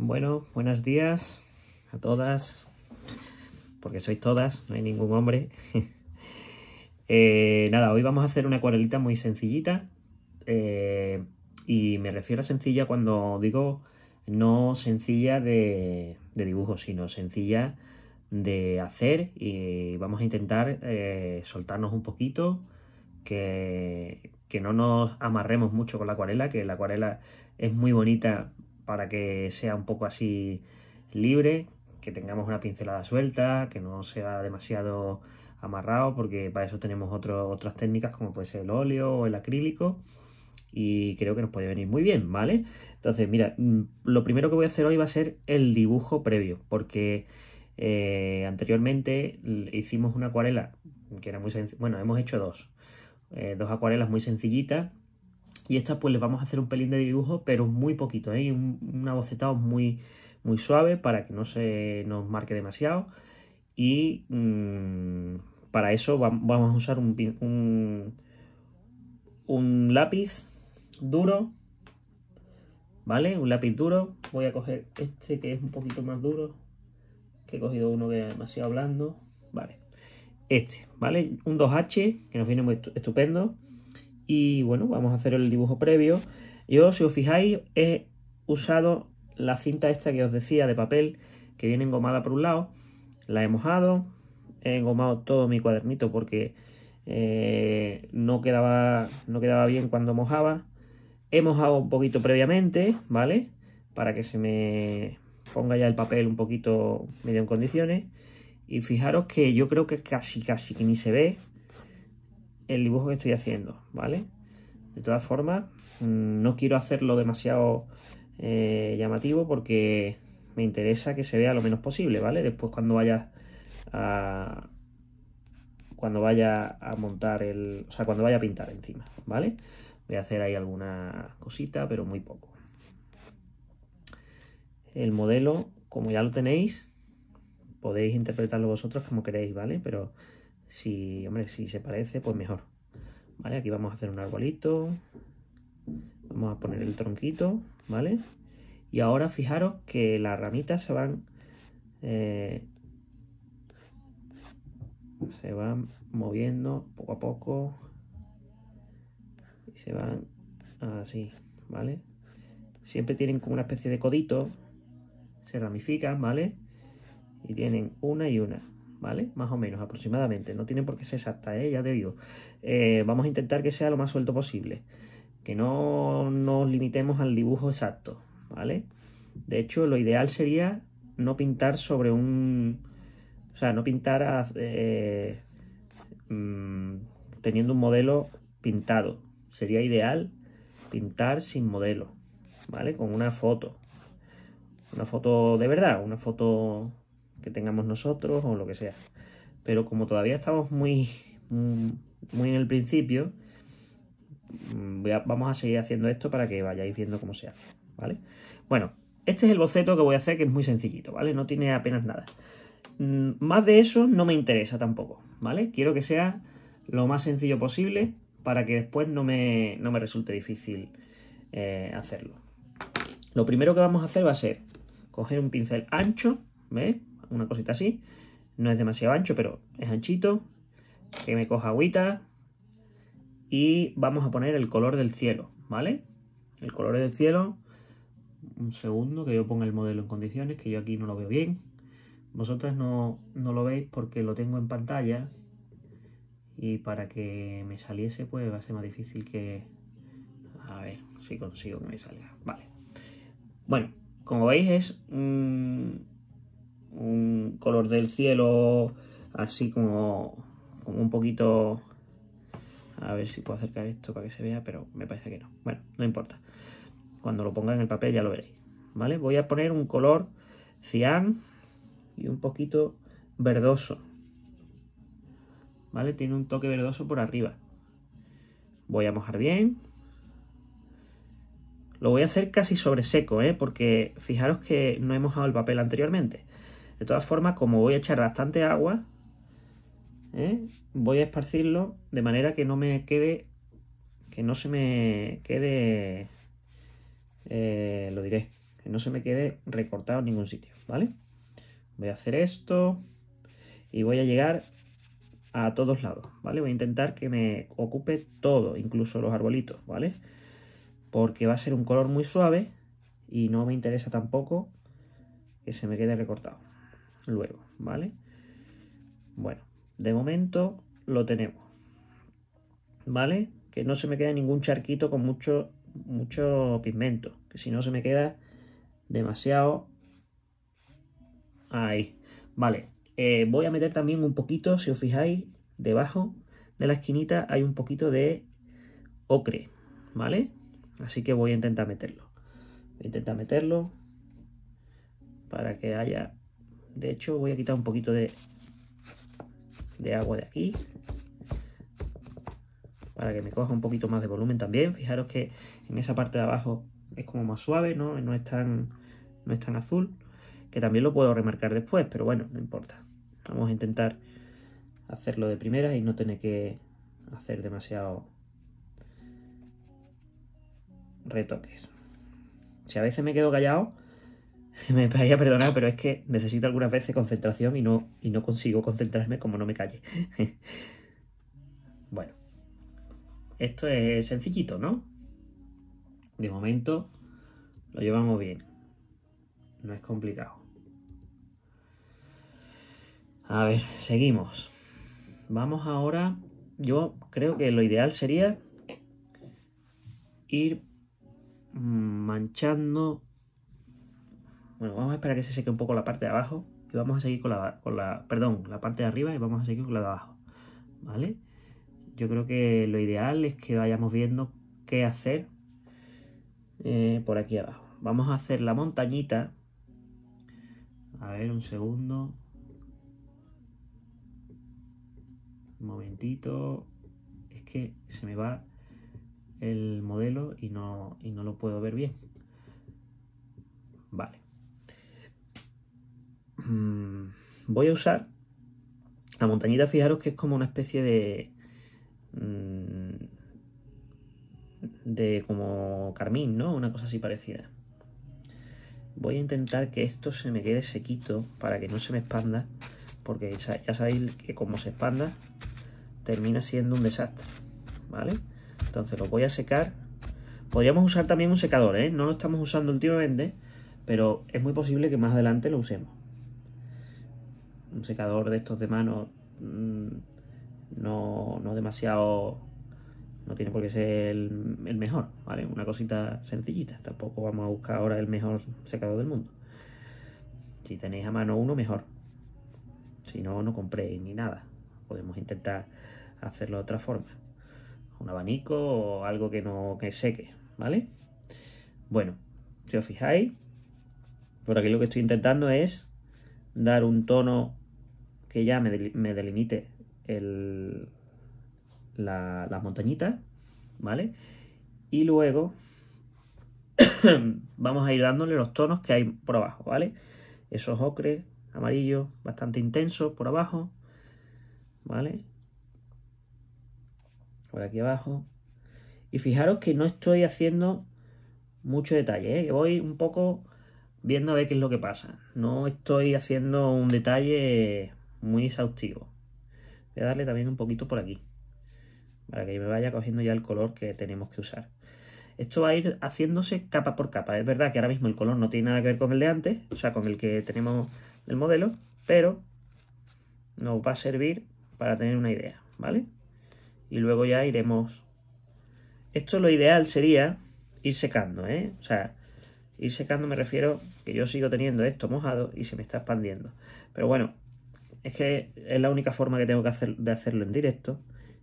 Bueno, buenos días a todas, porque sois todas, no hay ningún hombre. Eh, nada, hoy vamos a hacer una acuarelita muy sencillita. eh, y me refiero a sencilla cuando digo no sencilla de, dibujo, sino sencilla de hacer. Y vamos a intentar eh, soltarnos un poquito, que, que no nos amarremos mucho con la acuarela, que la acuarela es muy bonita para que sea un poco así libre, que tengamos una pincelada suelta, que no sea demasiado amarrado, porque para eso tenemos otras técnicas como puede ser el óleo o el acrílico. Y creo que nos puede venir muy bien, ¿vale? Entonces, mira, mm, lo primero que voy a hacer hoy va a ser el dibujo previo, porque eh, anteriormente hicimos una acuarela que era muy sencilla. Bueno, hemos hecho dos, eh, dos acuarelas muy sencillitas y estas pues les vamos a hacer un pelín de dibujo, pero muy poquito, ¿eh? Un, un abocetado muy, muy suave para que no se nos marque demasiado. Y mm, para eso va- vamos a usar un, un, un lápiz duro, ¿vale? Un lápiz duro. Voy a coger este que es un poquito más duro, que he cogido uno que es demasiado blando, ¿vale? Este, ¿vale? Un 2H, que nos viene muy estu- estupendo. Y bueno, vamos a hacer el dibujo previo. Yo, si os fijáis, he usado la cinta esta que os decía de papel, que viene engomada por un lado. La he mojado, he engomado todo mi cuadernito porque eh, no, quedaba, no quedaba bien cuando mojaba. He mojado un poquito previamente, ¿vale? Para que se me ponga ya el papel un poquito medio en condiciones. Y fijaros que yo creo que casi, casi que ni se ve el dibujo que estoy haciendo, ¿vale? De todas formas, mm, no quiero hacerlo demasiado eh, llamativo porque me interesa que se vea lo menos posible, ¿vale? Después cuando vaya a cuando vaya a montar el, o sea, cuando vaya a pintar encima, ¿vale? Voy a hacer ahí alguna cosita, pero muy poco. El modelo, como ya lo tenéis, podéis interpretarlo vosotros como queréis, ¿vale? Pero si, hombre, si se parece, pues mejor. ¿Vale? Aquí vamos a hacer un arbolito. Vamos a poner el tronquito, ¿vale? Y ahora fijaros que las ramitas se van... eh, se van moviendo poco a poco. Y se van así, ¿vale? Siempre tienen como una especie de codito. Se ramifican, ¿vale? Y tienen una y una. ¿Vale? Más o menos, aproximadamente. No tiene por qué ser exacta, ¿eh? Ya te digo. Eh, vamos a intentar que sea lo más suelto posible. Que no nos limitemos al dibujo exacto, ¿vale? De hecho, lo ideal sería no pintar sobre un... O sea, no pintar eh, mm, teniendo un modelo pintado. Sería ideal pintar sin modelo, ¿vale? Con una foto. Una foto de verdad, una foto que tengamos nosotros o lo que sea. Pero como todavía estamos muy, mm, muy en el principio, mm, vamos a seguir haciendo esto para que vayáis viendo cómo se hace, ¿vale? Bueno, este es el boceto que voy a hacer, que es muy sencillito, ¿vale? No tiene apenas nada. Mm, Más de eso no me interesa tampoco, ¿vale? Quiero que sea lo más sencillo posible para que después no me, no me resulte difícil eh, hacerlo. Lo primero que vamos a hacer va a ser coger un pincel ancho, ¿ves? Una cosita así. No es demasiado ancho, pero es anchito. Que me coja agüita. Y vamos a poner el color del cielo, ¿vale? El color del cielo. Un segundo que yo ponga el modelo en condiciones, que yo aquí no lo veo bien. Vosotras no, no lo veis porque lo tengo en pantalla. Y para que me saliese, pues va a ser más difícil que... A ver si consigo que me salga. Vale. Bueno, como veis es un, un color del cielo así como, como un poquito... A ver si puedo acercar esto para que se vea, pero me parece que no. Bueno, no importa. Cuando lo ponga en el papel ya lo veréis. ¿Vale? Voy a poner un color cian y un poquito verdoso. ¿Vale? Tiene un toque verdoso por arriba. Voy a mojar bien. Lo voy a hacer casi sobre seco, ¿eh? Porque fijaros que no he mojado el papel anteriormente. De todas formas, como voy a echar bastante agua, ¿eh? voy a esparcirlo de manera que no me quede, que no se me quede, eh, lo diré, que no se me quede recortado en ningún sitio, ¿vale? Voy a hacer esto y voy a llegar a todos lados, ¿vale? Voy a intentar que me ocupe todo, incluso los arbolitos, ¿vale? Porque va a ser un color muy suave y no me interesa tampoco que se me quede recortado luego, ¿vale? Bueno, de momento lo tenemos, ¿vale? Que no se me quede ningún charquito con mucho, mucho pigmento, que si no se me queda demasiado ahí, ¿vale? Eh, voy a meter también un poquito, si os fijáis, debajo de la esquinita hay un poquito de ocre, ¿vale? Así que voy a intentar meterlo. Voy a intentar meterlo para que haya... De hecho, voy a quitar un poquito de, de agua de aquí para que me coja un poquito más de volumen también. Fijaros que en esa parte de abajo es como más suave, ¿no? No es tan, no es tan azul, que también lo puedo remarcar después, pero bueno, no importa. Vamos a intentar hacerlo de primera y no tener que hacer demasiado retoques. Si a veces me quedo callado, me vaya a perdonar, pero es que necesito algunas veces concentración y no, y no consigo concentrarme como no me calle. bueno, esto es sencillito, ¿no? De momento lo llevamos bien. No es complicado. A ver, seguimos. Vamos ahora. Yo creo que lo ideal sería ir manchando. Bueno, vamos a esperar que se seque un poco la parte de abajo y vamos a seguir con la, con la, perdón, la parte de arriba y vamos a seguir con la de abajo, ¿vale? Yo creo que lo ideal es que vayamos viendo qué hacer eh, por aquí abajo. Vamos a hacer la montañita. A ver, un segundo. Un momentito. Es que se me va el modelo y no, y no lo puedo ver bien. Vale. Mm, voy a usar la montañita, fijaros que es como una especie de... Mm, de como carmín, ¿no? Una cosa así parecida. Voy a intentar que esto se me quede sequito para que no se me expanda, porque ya sabéis que como se expanda, termina siendo un desastre, ¿vale? Entonces lo voy a secar. Podríamos usar también un secador, ¿eh? No lo estamos usando últimamente, pero es muy posible que más adelante lo usemos. Un secador de estos de mano mm, no, no demasiado... No tiene por qué ser el, mejor, ¿vale? Una cosita sencillita. Tampoco vamos a buscar ahora el mejor secador del mundo. Si tenéis a mano uno, mejor. Si no, no compréis ni nada. Podemos intentar hacerlo de otra forma. Un abanico o algo que no que seque, ¿vale? Bueno, si os fijáis, por aquí lo que estoy intentando es dar un tono que ya me, delimite el, la, las montañitas, ¿vale? Y luego vamos a ir dándole los tonos que hay por abajo, ¿vale? Esos ocres, amarillos, bastante intensos por abajo, ¿vale? por aquí abajo. Y fijaros que no estoy haciendo mucho detalle, ¿eh? que voy un poco viendo a ver qué es lo que pasa. No estoy haciendo un detalle muy exhaustivo. Voy a darle también un poquito por aquí, para que me vaya cogiendo ya el color que tenemos que usar. Esto va a ir haciéndose capa por capa. Es verdad que ahora mismo el color no tiene nada que ver con el de antes, o sea, con el que tenemos del modelo, pero nos va a servir para tener una idea, ¿vale? y luego ya iremos... Esto lo ideal sería ir secando, ¿eh? O sea, ir secando me refiero que yo sigo teniendo esto mojado y se me está expandiendo. Pero bueno, es que es la única forma que tengo que hacer de hacerlo en directo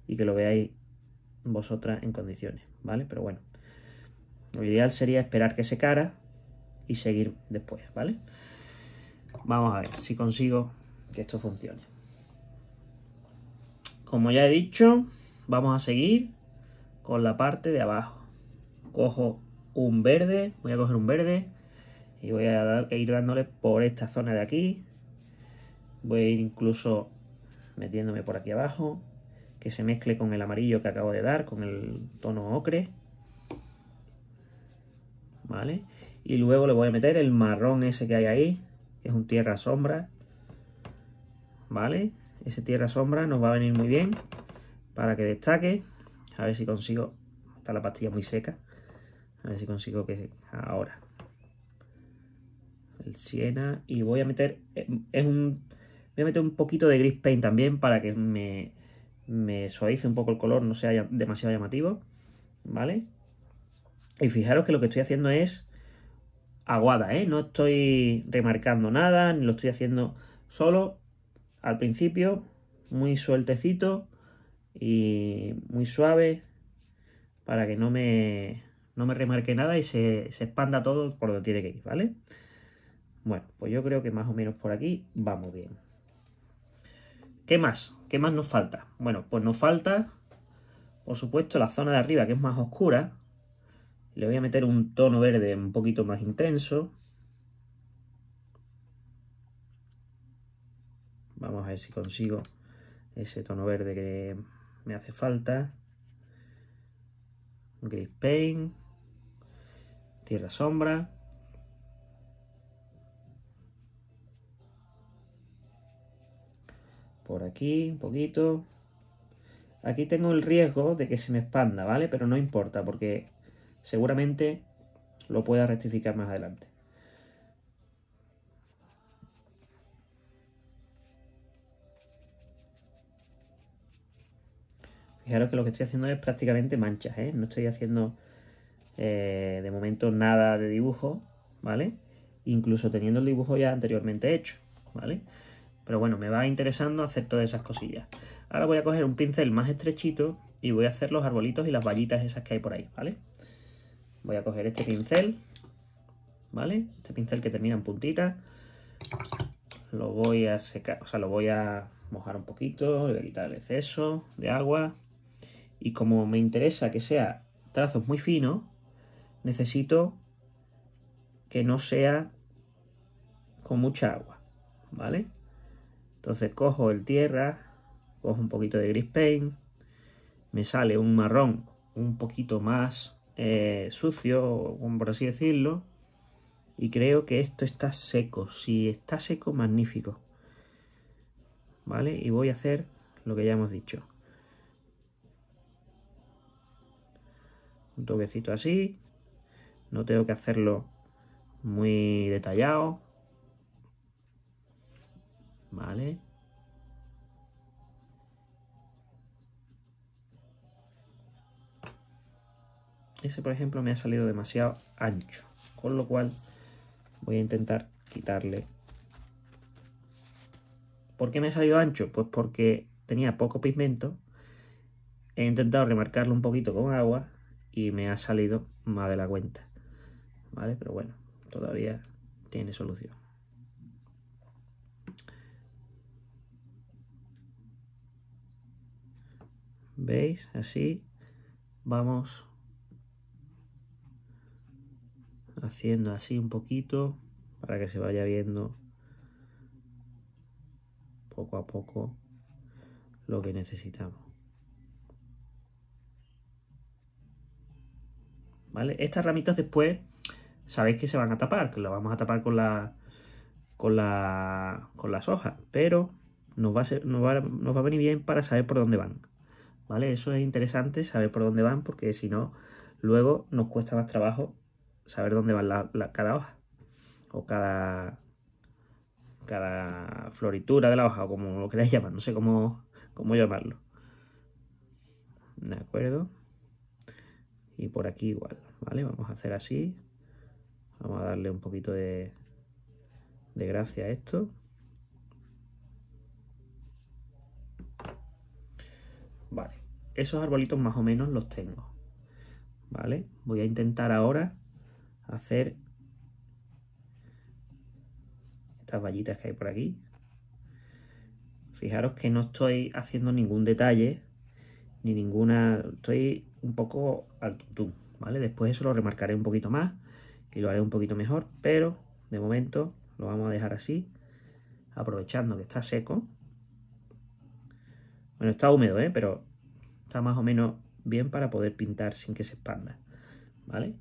y que lo veáis vosotras en condiciones, ¿vale? Pero bueno, lo ideal sería esperar que secara y seguir después, ¿vale? Vamos a ver si consigo que esto funcione. Como ya he dicho, Vamos a seguir con la parte de abajo. Cojo un verde, voy a coger un verde y voy a, ir dándole por esta zona de aquí. Voy a ir incluso metiéndome por aquí abajo, que se mezcle con el amarillo que acabo de dar, con el tono ocre. ¿Vale? Y luego le voy a meter el marrón ese que hay ahí, es un tierra sombra. ¿Vale? Ese tierra sombra nos va a venir muy bien para que destaque. A ver si consigo... Está la pastilla muy seca. A ver si consigo que... Ahora. El siena. Y voy a meter... Es un... Voy a meter un poquito de gris paint también para que me, me suavice un poco el color, no sea demasiado llamativo. ¿Vale? Y fijaros que lo que estoy haciendo es aguada, ¿eh? No estoy remarcando nada, ni lo estoy haciendo solo al principio, muy sueltecito y muy suave para que no me, no me remarque nada y se, se expanda todo por donde tiene que ir, ¿vale? Bueno, pues yo creo que más o menos por aquí vamos bien. ¿Qué más? ¿Qué más nos falta? Bueno, pues nos falta, por supuesto, la zona de arriba que es más oscura, le voy a meter un tono verde un poquito más intenso. Vamos a ver si consigo ese tono verde que me hace falta. Gris Paint. Tierra Sombra. Por aquí, un poquito. Aquí tengo el riesgo de que se me expanda, ¿vale? Pero no importa, porque seguramente lo pueda rectificar más adelante. Fijaros que lo que estoy haciendo es prácticamente manchas, ¿eh? No estoy haciendo eh, de momento nada de dibujo, ¿vale? Incluso teniendo el dibujo ya anteriormente hecho, ¿vale? Pero bueno, me va interesando hacer todas esas cosillas. Ahora voy a coger un pincel más estrechito y voy a hacer los arbolitos y las vallitas esas que hay por ahí, ¿vale? Voy a coger este pincel, ¿vale? Este pincel que termina en puntita. Lo voy a secar, o sea, lo voy a mojar un poquito, voy a quitar el exceso de agua. Y como me interesa que sea trazos muy finos, necesito que no sea con mucha agua, ¿vale? Entonces cojo el tierra, cojo un poquito de gris paint, me sale un marrón un poquito más eh, sucio, por así decirlo. Y creo que esto está seco. Si está seco, magnífico. ¿Vale? Y voy a hacer lo que ya hemos dicho. Un toquecito así. No tengo que hacerlo muy detallado. Ese, por ejemplo, me ha salido demasiado ancho. Con lo cual voy a intentar quitarle. ¿Por qué me ha salido ancho? Pues porque tenía poco pigmento. He intentado remarcarlo un poquito con agua y me ha salido más de la cuenta. ¿Vale? Pero bueno, todavía tiene solución. ¿Veis? Así vamos haciendo así un poquito para que se vaya viendo poco a poco lo que necesitamos. ¿Vale? Estas ramitas después sabéis que se van a tapar, que las vamos a tapar con la con la con las hojas, pero nos va, a va, nos va a venir bien para saber por dónde van. ¿Vale? Eso es interesante, saber por dónde van, porque si no, luego nos cuesta más trabajo saber dónde va la, cada hoja o cada, cada floritura de la hoja o como lo queráis llamar, no sé cómo, cómo llamarlo. De acuerdo. Y por aquí igual, ¿vale? Vamos a hacer así. Vamos a darle un poquito de, de gracia a esto. Vale, esos arbolitos más o menos los tengo. ¿Vale? Voy a intentar ahora hacer estas vallitas que hay por aquí. Fijaros que no estoy haciendo ningún detalle ni ninguna... Estoy un poco al tutum, ¿vale? Después eso lo remarcaré un poquito más y lo haré un poquito mejor, pero de momento lo vamos a dejar así, aprovechando que está seco. Bueno, está húmedo, ¿eh? Pero está más o menos bien para poder pintar sin que se expanda, ¿vale?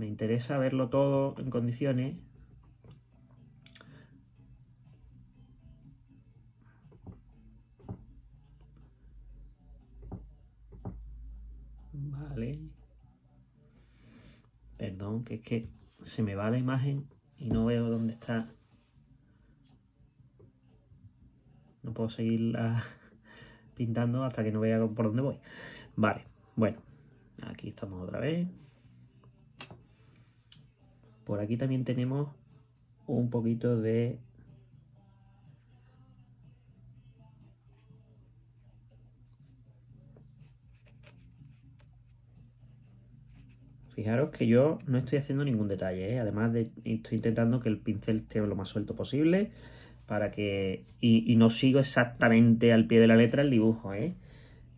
me interesa verlo todo en condiciones. Vale. Perdón, que es que se me va la imagen y no veo dónde está. No puedo seguirla pintando hasta que no vea por dónde voy. Vale, bueno, aquí estamos otra vez. Por aquí también tenemos un poquito de Fijaros que yo no estoy haciendo ningún detalle, ¿eh? además de estoy intentando que el pincel esté lo más suelto posible para que y, no sigo exactamente al pie de la letra el dibujo, ¿eh?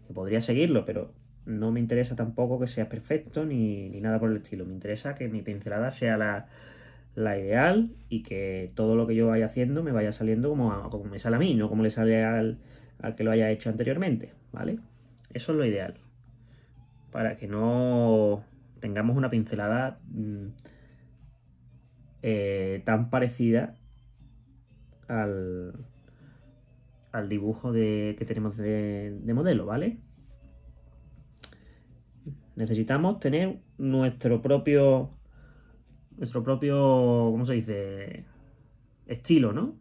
que podría seguirlo, pero no me interesa tampoco que sea perfecto ni, nada por el estilo. Me interesa que mi pincelada sea la, ideal y que todo lo que yo vaya haciendo me vaya saliendo como, como me sale a mí, no como le sale al, al que lo haya hecho anteriormente, ¿vale? Eso es lo ideal. Para que no tengamos una pincelada mm, eh, tan parecida al, al dibujo de, que tenemos de, de modelo, ¿vale? Necesitamos tener nuestro propio, nuestro propio, ¿cómo se dice? Estilo, ¿no?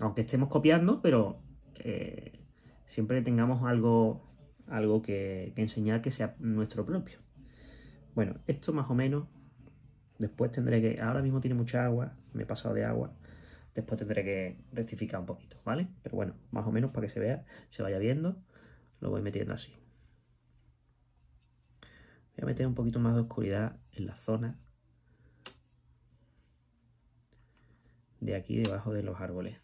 Aunque estemos copiando, pero eh, siempre tengamos algo, algo que, enseñar que sea nuestro propio. Bueno, esto más o menos, después tendré que, ahora mismo tiene mucha agua, me he pasado de agua, después tendré que rectificar un poquito, ¿vale? Pero bueno, más o menos para que se vea, se vaya viendo, lo voy metiendo así. Voy a meter un poquito más de oscuridad en la zona de aquí debajo de los árboles.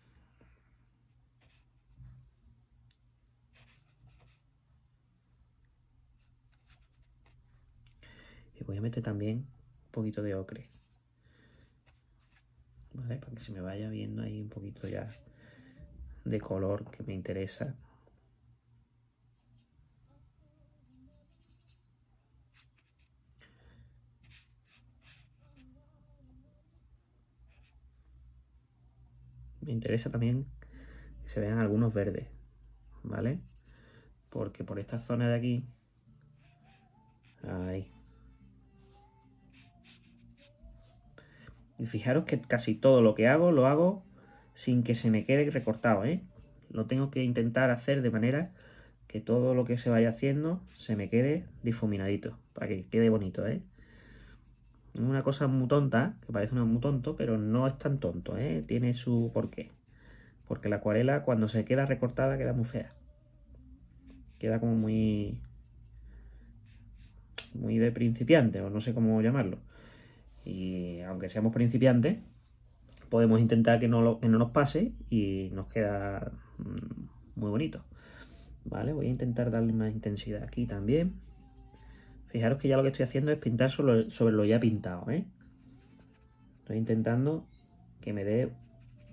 Y voy a meter también un poquito de ocre. ¿Vale? Para que se me vaya viendo ahí un poquito ya de color que me interesa. me interesa también que se vean algunos verdes, ¿vale? Porque por esta zona de aquí, ahí. Y fijaros que casi todo lo que hago, lo hago sin que se me quede recortado, ¿eh? Lo tengo que intentar hacer de manera que todo lo que se vaya haciendo se me quede difuminadito, para que quede bonito, ¿eh? una cosa muy tonta, que parece muy tonto, pero no es tan tonto, ¿eh? Tiene su porqué. Porque la acuarela cuando se queda recortada queda muy fea. Queda como muy... Muy de principiante, o no sé cómo llamarlo. Y aunque seamos principiantes, podemos intentar que no, que no nos pase y nos queda mm, muy bonito. ¿Vale? Voy a intentar darle más intensidad aquí también. Fijaros que ya lo que estoy haciendo es pintar sobre, lo ya pintado, ¿eh? Estoy intentando que me dé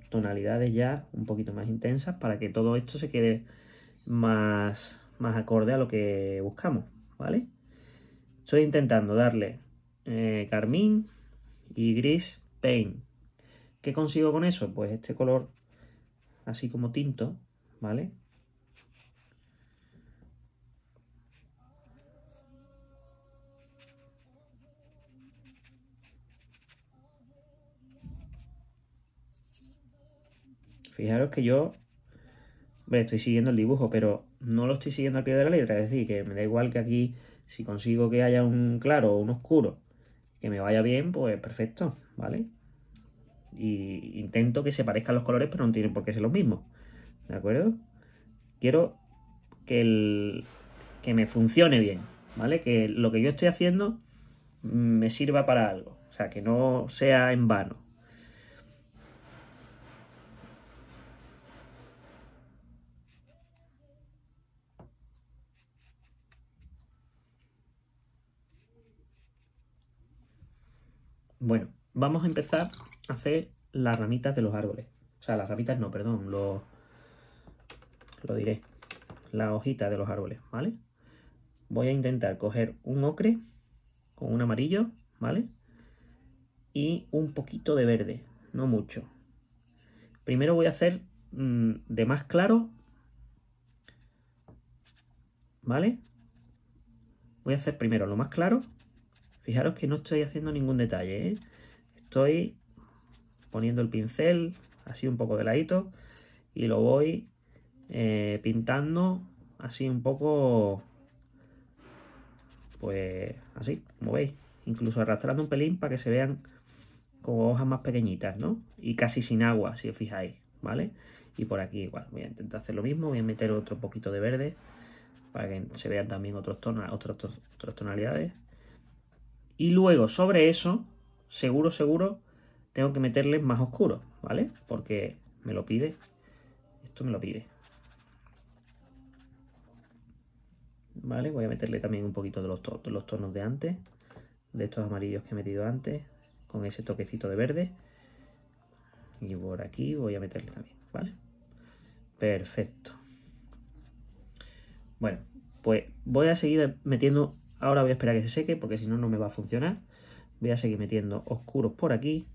tonalidades ya un poquito más intensas para que todo esto se quede más, más acorde a lo que buscamos, ¿vale? Estoy intentando darle eh, carmín y gris paint. ¿Qué consigo con eso? Pues este color así como tinto, ¿vale? Fijaros que yo estoy siguiendo el dibujo, pero no lo estoy siguiendo al pie de la letra. Es decir, que me da igual que aquí, si consigo que haya un claro o un oscuro, que me vaya bien, pues perfecto, ¿vale? Y intento que se parezcan los colores, pero no tienen por qué ser los mismos. ¿De acuerdo? Quiero que, el, que me funcione bien, ¿vale? Que lo que yo estoy haciendo me sirva para algo. O sea, que no sea en vano. Bueno, vamos a empezar a hacer las ramitas de los árboles. O sea, las ramitas no, perdón, lo, diré. La hojita de los árboles, ¿vale? Voy a intentar coger un ocre con un amarillo, ¿vale? y un poquito de verde, no mucho. Primero voy a hacer mm, de más claro, ¿vale? Voy a hacer primero lo más claro. Fijaros que no estoy haciendo ningún detalle, ¿eh? Estoy poniendo el pincel así un poco de ladito y lo voy eh, pintando así un poco pues así, como veis, incluso arrastrando un pelín para que se vean como hojas más pequeñitas, ¿no? Y casi sin agua, si os fijáis, ¿vale? Y por aquí igual, voy a intentar hacer lo mismo, voy a meter otro poquito de verde para que se vean también otras tonalidades. Y luego, sobre eso, seguro, seguro, tengo que meterle más oscuro, ¿vale? Porque me lo pide, esto me lo pide. ¿vale? Voy a meterle también un poquito de los, los tonos de antes, de estos amarillos que he metido antes, con ese toquecito de verde. Y por aquí voy a meterle también, ¿vale? Perfecto. Bueno, pues voy a seguir metiendo, ahora voy a esperar a que se seque porque si no, no me va a funcionar. Voy a seguir metiendo oscuros por aquí.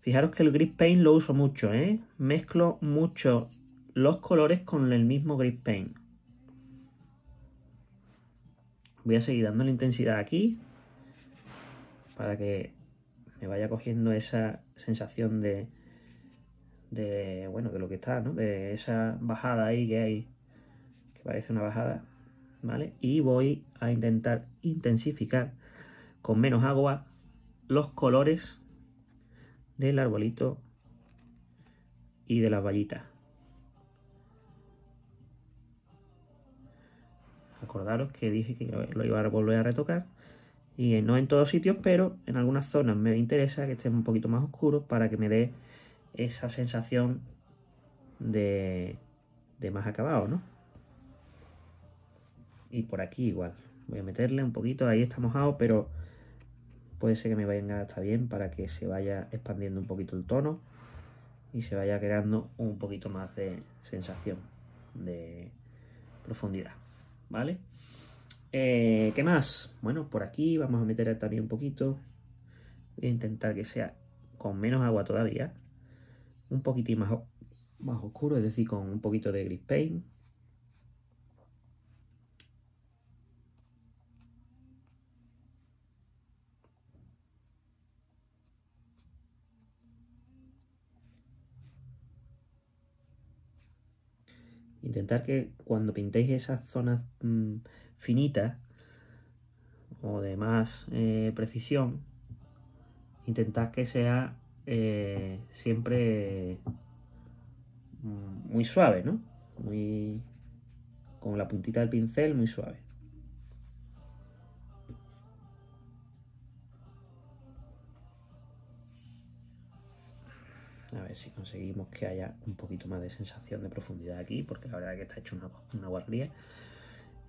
Fijaros que el gris paint lo uso mucho, ¿eh? Mezclo mucho los colores con el mismo gris paint. Voy a seguir dando la intensidad aquí para que me vaya cogiendo esa sensación de, de bueno, de lo que está, ¿no? De esa bajada ahí que hay, que parece una bajada, ¿vale? Y voy a intentar intensificar con menos agua los colores del arbolito y de las vallitas. Acordaros que dije que lo iba a volver a retocar. Y no en todos sitios, pero en algunas zonas me interesa que estén un poquito más oscuros para que me dé esa sensación de, de más acabado, ¿no? Y por aquí igual. Voy a meterle un poquito, ahí está mojado, pero puede ser que me venga hasta bien para que se vaya expandiendo un poquito el tono y se vaya creando un poquito más de sensación de profundidad. ¿vale? Eh, ¿Qué más? Bueno, por aquí vamos a meter también un poquito. Voy a intentar que sea con menos agua todavía. Un poquitín más, más oscuro, es decir, con un poquito de gris paint. Intentar que cuando pintéis esas zonas mm, finitas o de más eh, precisión, intentad que sea eh, siempre mm, muy suave, ¿no? Muy con la puntita del pincel muy suave. A ver si conseguimos que haya un poquito más de sensación de profundidad aquí, porque la verdad que está hecho una, una guarrería.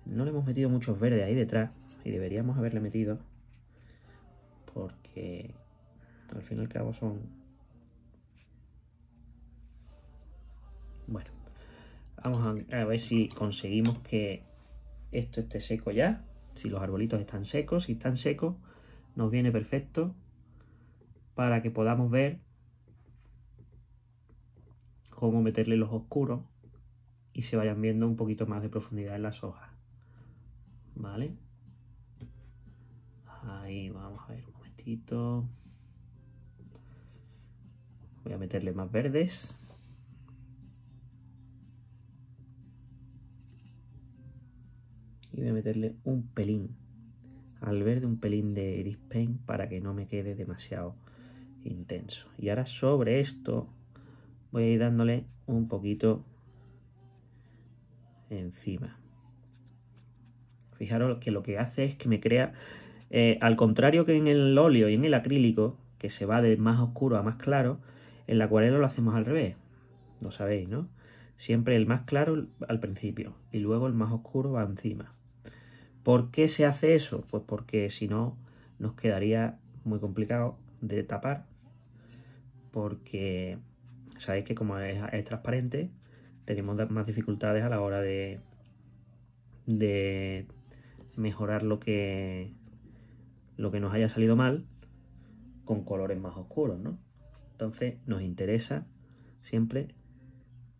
No le hemos metido muchos verdes ahí detrás, y deberíamos haberle metido, porque al fin y al cabo son... Bueno, vamos a, a ver si conseguimos que esto esté seco ya. Si los arbolitos están secos, si están secos, nos viene perfecto para que podamos ver cómo meterle los oscuros y se vayan viendo un poquito más de profundidad en las hojas. ¿Vale? Ahí vamos a ver un momentito. Voy a meterle más verdes. Y voy a meterle un pelín al verde, un pelín de iris paint para que no me quede demasiado intenso. Y ahora sobre esto voy a ir dándole un poquito encima. Fijaros que lo que hace es que me crea, eh, al contrario que en el óleo y en el acrílico, que se va de más oscuro a más claro, en la acuarela lo hacemos al revés. Lo sabéis, ¿no? Siempre el más claro al principio y luego el más oscuro va encima. ¿Por qué se hace eso? Pues porque si no nos quedaría muy complicado de tapar porque sabéis que como es, transparente, tenemos más dificultades a la hora de, mejorar lo que, lo que nos haya salido mal con colores más oscuros, ¿no? Entonces nos interesa siempre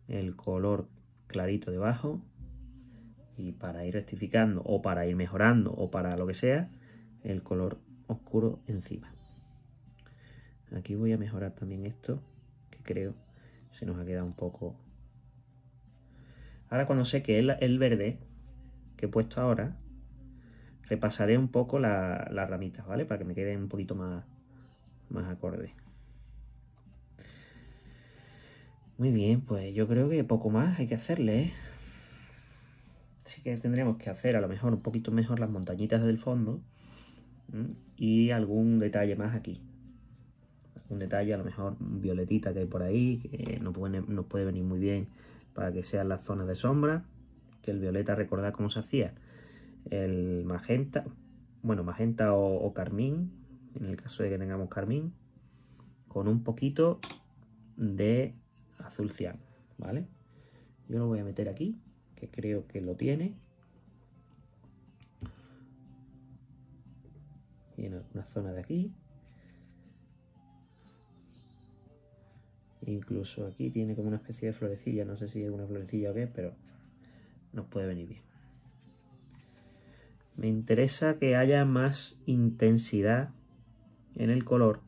el color clarito debajo y para ir rectificando o para ir mejorando o para lo que sea, el color oscuro encima. Aquí voy a mejorar también esto, que creo se nos ha quedado un poco... Ahora cuando sé que es el verde que he puesto ahora, repasaré un poco las ramitas, ¿vale? Para que me quede un poquito más, más acorde. Muy bien, pues yo creo que poco más hay que hacerle, ¿eh? Así que tendríamos que hacer a lo mejor un poquito mejor las montañitas del fondo y algún detalle más aquí. Un detalle, a lo mejor violetita que hay por ahí, que nos puede, puede venir muy bien para que sean las zonas de sombra. Que el violeta, recordad cómo se hacía. El magenta, bueno, magenta o, carmín, en el caso de que tengamos carmín, con un poquito de azul cian, ¿vale? Yo lo voy a meter aquí que creo que lo tiene. Y en alguna zona de aquí. Incluso aquí tiene como una especie de florecilla, no sé si es una florecilla o qué, pero nos puede venir bien. Me interesa que haya más intensidad en el color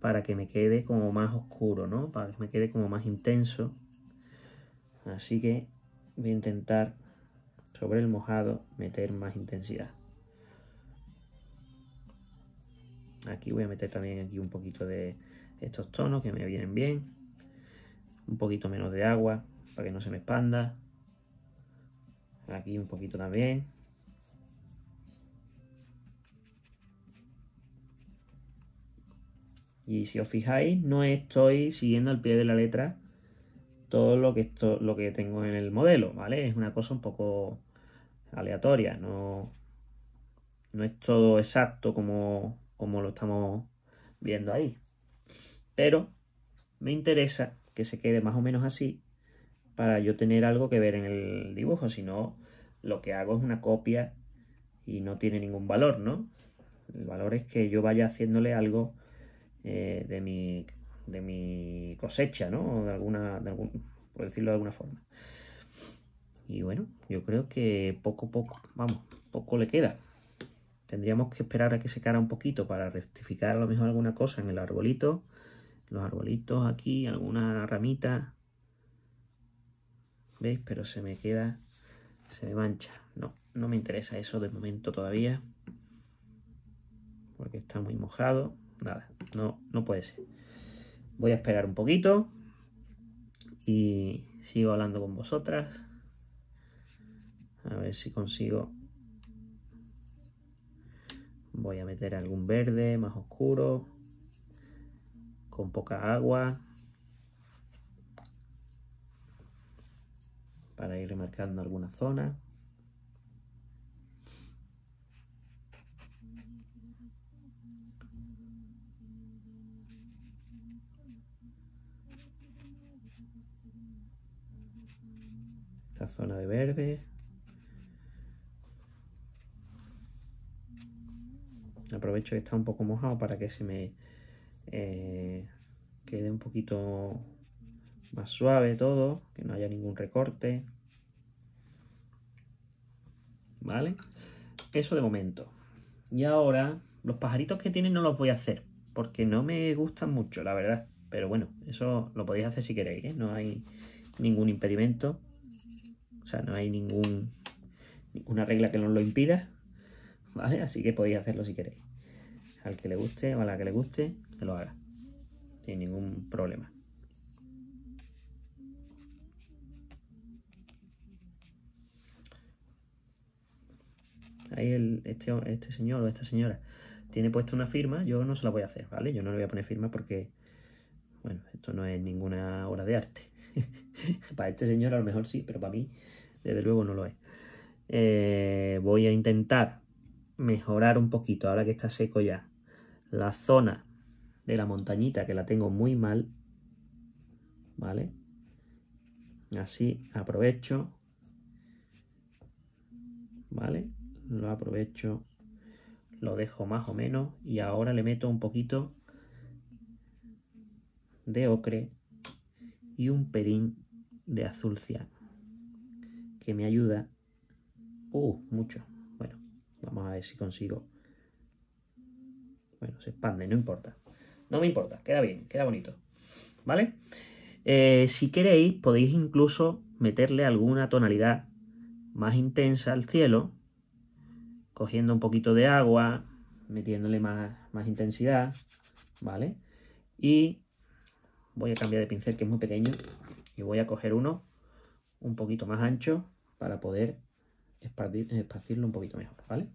para que me quede como más oscuro, ¿no? Para que me quede como más intenso. Así que voy a intentar sobre el mojado meter más intensidad. Aquí voy a meter también aquí un poquito de estos tonos que me vienen bien. Un poquito menos de agua para que no se me expanda. Aquí un poquito también. Y si os fijáis, no estoy siguiendo al pie de la letra todo lo que, esto, lo que tengo en el modelo, ¿vale? Es una cosa un poco aleatoria, no, no es todo exacto como, como lo estamos viendo ahí. Pero me interesa que se quede más o menos así para yo tener algo que ver en el dibujo, si no lo que hago es una copia y no tiene ningún valor, ¿no? El valor es que yo vaya haciéndole algo eh, de mi de mi cosecha, ¿no? De alguna, de algún, por decirlo de alguna forma. Y bueno, yo creo que poco poco, vamos, poco le queda. Tendríamos que esperar a que se cara un poquito para rectificar a lo mejor alguna cosa en el arbolito. Los arbolitos aquí, alguna ramita. ¿Veis? Pero se me queda, se me mancha. No, no me interesa eso de momento todavía. Porque está muy mojado. Nada, no, no puede ser. Voy a esperar un poquito y sigo hablando con vosotras. A ver si consigo. Voy a meter algún verde más oscuro, con poca agua, para ir remarcando alguna zona. zona de verde. Aprovecho que está un poco mojado para que se me eh, quede un poquito más suave todo, que no haya ningún recorte. ¿Vale? Eso de momento. Y ahora, los pajaritos que tienen no los voy a hacer, porque no me gustan mucho, la verdad. Pero bueno, eso lo podéis hacer si queréis, ¿eh? no hay ningún impedimento. O sea, no hay ningún, ninguna regla que nos lo impida, ¿vale? Así que podéis hacerlo si queréis. Al que le guste o a la que le guste, que lo haga. Sin ningún problema. Ahí el, este, este señor o esta señora tiene puesta una firma, yo no se la voy a hacer, ¿vale? Yo no le voy a poner firma porque, bueno, esto no es ninguna obra de arte. para este señor a lo mejor sí, pero para mí desde luego no lo es. Eh, voy a intentar mejorar un poquito, ahora que está seco ya, la zona de la montañita que la tengo muy mal. ¿Vale? Así aprovecho. ¿Vale? Lo aprovecho. Lo dejo más o menos. Y ahora le meto un poquito de ocre y un pelín de azul cian que me ayuda uh, mucho bueno vamos a ver si consigo bueno se expande no importa no me importa queda bien queda bonito vale eh, si queréis podéis incluso meterle alguna tonalidad más intensa al cielo cogiendo un poquito de agua metiéndole más, más intensidad vale y voy a cambiar de pincel que es muy pequeño y voy a coger uno un poquito más ancho para poder esparcirlo un poquito mejor, ¿vale?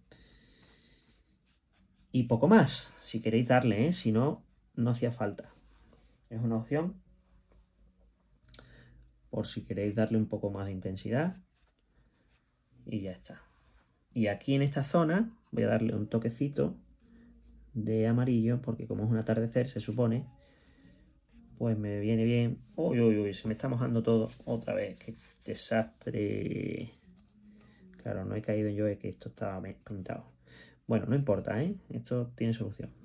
Y poco más, si queréis darle, ¿eh? si no, no hacía falta. Es una opción por si queréis darle un poco más de intensidad y ya está. Y aquí en esta zona voy a darle un toquecito de amarillo porque como es un atardecer se supone pues me viene bien. Uy, uy, uy, se me está mojando todo otra vez. Qué desastre. Claro, no he caído yo de que esto estaba pintado. Bueno, no importa, ¿eh? Esto tiene solución.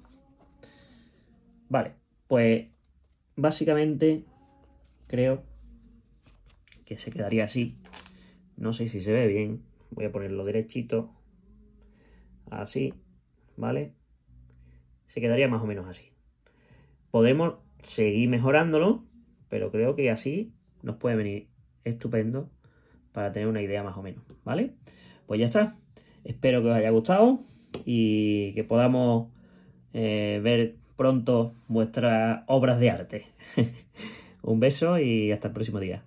Vale, pues básicamente creo que se quedaría así. No sé si se ve bien. Voy a ponerlo derechito. Así, ¿vale? Se quedaría más o menos así. Podemos seguir mejorándolo, pero creo que así nos puede venir estupendo para tener una idea más o menos, ¿vale? Pues ya está. Espero que os haya gustado y que podamos eh, ver pronto vuestras obras de arte. Un beso y hasta el próximo día.